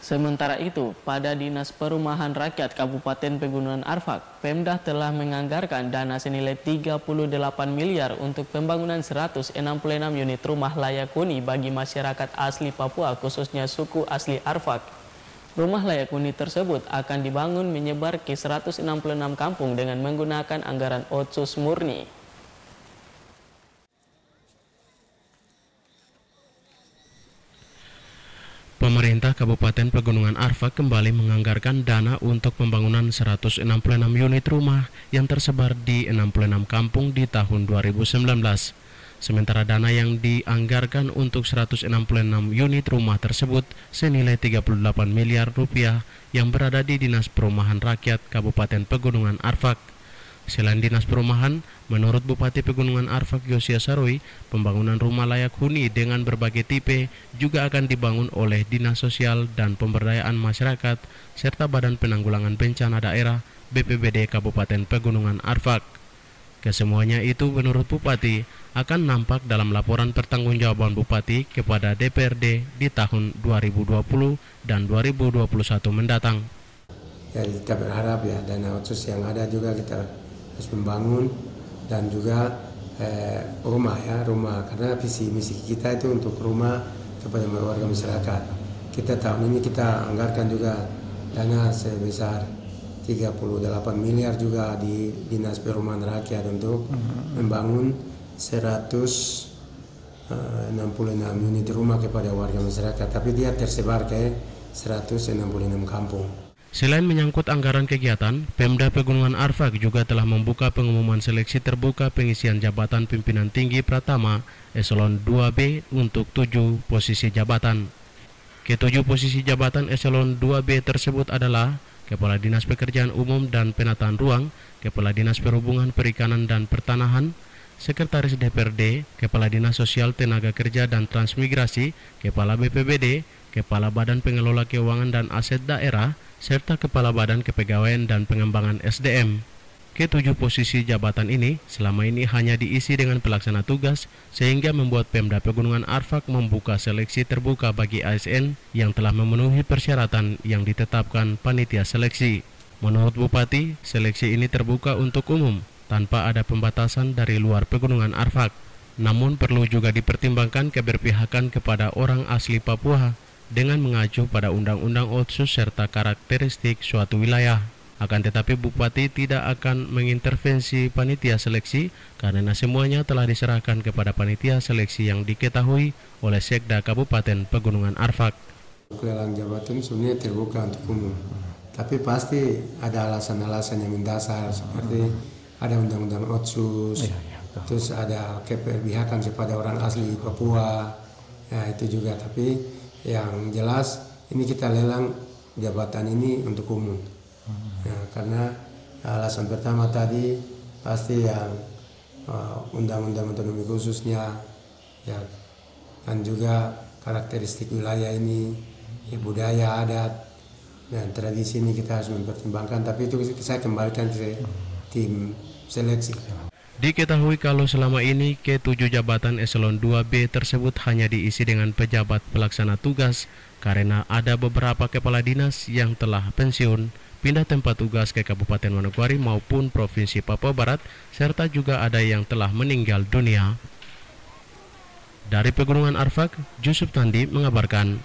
Sementara itu, pada Dinas Perumahan Rakyat Kabupaten Pegunungan Arfak, Pemda telah menganggarkan dana senilai 38 miliar untuk pembangunan 166 unit rumah layak huni bagi masyarakat asli Papua khususnya suku asli Arfak. Rumah layak huni tersebut akan dibangun menyebar ke 166 kampung dengan menggunakan anggaran otsus murni. Pemerintah Kabupaten Pegunungan Arfak kembali menganggarkan dana untuk pembangunan 166 unit rumah yang tersebar di 66 kampung di tahun 2019. Sementara dana yang dianggarkan untuk 166 unit rumah tersebut senilai 38 miliar rupiah yang berada di Dinas Perumahan Rakyat Kabupaten Pegunungan Arfak. Selain dinas perumahan, menurut Bupati Pegunungan Arfak Yosia Saroi, pembangunan rumah layak huni dengan berbagai tipe juga akan dibangun oleh Dinas Sosial dan Pemberdayaan Masyarakat serta Badan Penanggulangan Bencana Daerah BPBD Kabupaten Pegunungan Arfak. Kesemuanya itu menurut Bupati akan nampak dalam laporan pertanggungjawaban Bupati kepada DPRD di tahun 2020 dan 2021 mendatang. Jadi kita berharap ya dana otsus yang ada juga kita harus membangun dan juga eh, rumah ya rumah karena visi misi kita itu untuk rumah kepada warga masyarakat. Kita tahun ini kita anggarkan juga dana sebesar 38 miliar juga di Dinas Perumahan Rakyat untuk hmm. membangun 166 eh, unit rumah kepada warga masyarakat tapi dia tersebar ke 166 kampung. Selain menyangkut anggaran kegiatan, Pemda Pegunungan Arfak juga telah membuka pengumuman seleksi terbuka pengisian jabatan pimpinan tinggi Pratama Eselon 2B untuk tujuh posisi jabatan. Ketujuh posisi jabatan Eselon 2B tersebut adalah Kepala Dinas Pekerjaan Umum dan Penataan Ruang, Kepala Dinas Perhubungan Perikanan dan Pertanahan, Sekretaris DPRD, Kepala Dinas Sosial Tenaga Kerja dan Transmigrasi, Kepala BPBD, Kepala Badan Pengelola Keuangan dan Aset Daerah, serta Kepala Badan Kepegawaian dan Pengembangan SDM. Ketujuh posisi jabatan ini selama ini hanya diisi dengan pelaksana tugas sehingga membuat Pemda Pegunungan Arfak membuka seleksi terbuka bagi ASN yang telah memenuhi persyaratan yang ditetapkan panitia seleksi. Menurut Bupati, seleksi ini terbuka untuk umum tanpa ada pembatasan dari luar Pegunungan Arfak. Namun perlu juga dipertimbangkan keberpihakan kepada orang asli Papua dengan mengacu pada Undang-Undang Otsus serta karakteristik suatu wilayah. Akan tetapi Bupati tidak akan mengintervensi panitia seleksi karena semuanya telah diserahkan kepada panitia seleksi yang diketahui oleh Sekda Kabupaten Pegunungan Arfak. Lelang jabatan sebenarnya terbuka untuk umum, tapi pasti ada alasan-alasan yang mendasar seperti ada undang-undang otsus, iya, iya, terus ada keperpihakan kepada orang asli Papua, ya itu juga. Tapi yang jelas ini kita lelang jabatan ini untuk umum ya, karena alasan pertama tadi pasti yang uh, undang-undang otonomi khususnya ya dan juga karakteristik wilayah ini ya, budaya adat dan tradisi ini kita harus mempertimbangkan tapi itu saya kembalikan ke tim seleksi. Diketahui kalau selama ini ke-7 jabatan eselon 2B tersebut hanya diisi dengan pejabat pelaksana tugas karena ada beberapa kepala dinas yang telah pensiun, pindah tempat tugas ke Kabupaten Manokwari maupun Provinsi Papua Barat, serta juga ada yang telah meninggal dunia. Dari Pegunungan Arfak, Yusuf Tandi mengabarkan.